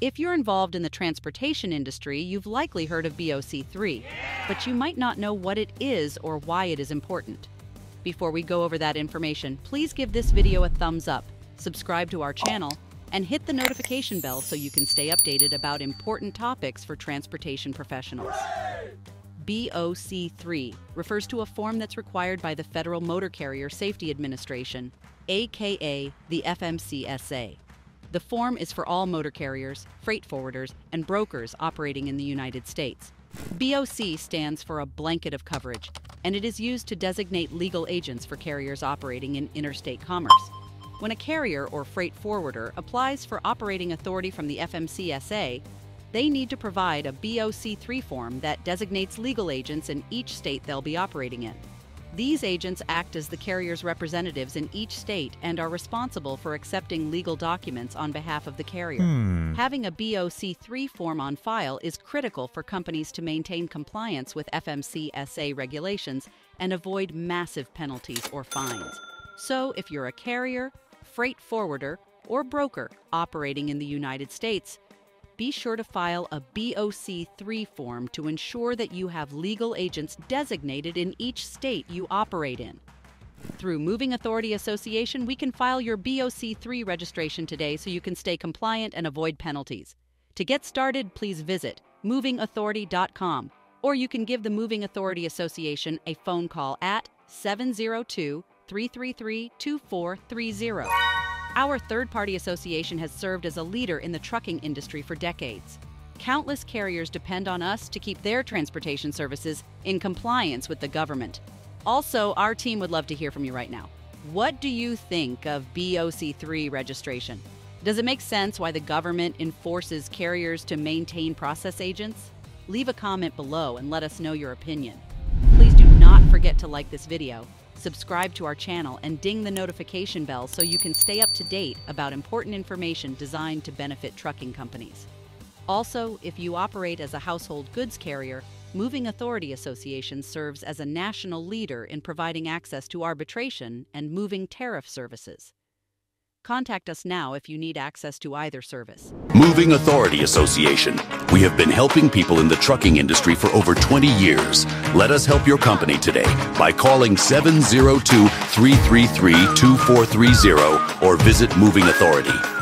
If you're involved in the transportation industry, you've likely heard of BOC3, but you might not know what it is or why it is important. Before we go over that information, please give this video a thumbs up, subscribe to our channel, and hit the notification bell so you can stay updated about important topics for transportation professionals. BOC3 refers to a form that's required by the Federal Motor Carrier Safety Administration, aka the FMCSA. The form is for all motor carriers, freight forwarders, and brokers operating in the United States. BOC stands for a blanket of coverage, and it is used to designate legal agents for carriers operating in interstate commerce. When a carrier or freight forwarder applies for operating authority from the FMCSA, they need to provide a BOC3 form that designates legal agents in each state they'll be operating in. These agents act as the carrier's representatives in each state and are responsible for accepting legal documents on behalf of the carrier. Hmm. Having a BOC3 form on file is critical for companies to maintain compliance with FMCSA regulations and avoid massive penalties or fines. So, if you're a carrier, freight forwarder, or broker operating in the United States, be sure to file a BOC3 form to ensure that you have legal agents designated in each state you operate in. Through Moving Authority Association, we can file your BOC3 registration today so you can stay compliant and avoid penalties. To get started, please visit movingauthority.com or you can give the Moving Authority Association a phone call at 702 333 2430. Our third party association has served as a leader in the trucking industry for decades. Countless carriers depend on us to keep their transportation services in compliance with the government. Also, our team would love to hear from you right now. What do you think of BOC3 registration? Does it make sense why the government enforces carriers to maintain process agents? Leave a comment below and let us know your opinion. Please do not forget to like this video, subscribe to our channel, and ding the notification bell so you can stay up to date about important information designed to benefit trucking companies. Also, if you operate as a household goods carrier, Moving Authority Association serves as a national leader in providing access to arbitration and moving tariff services. Contact us now if you need access to either service. Moving Authority Association. We have been helping people in the trucking industry for over 20 years. Let us help your company today by calling 702 333 2430 or visit movingauthority.com.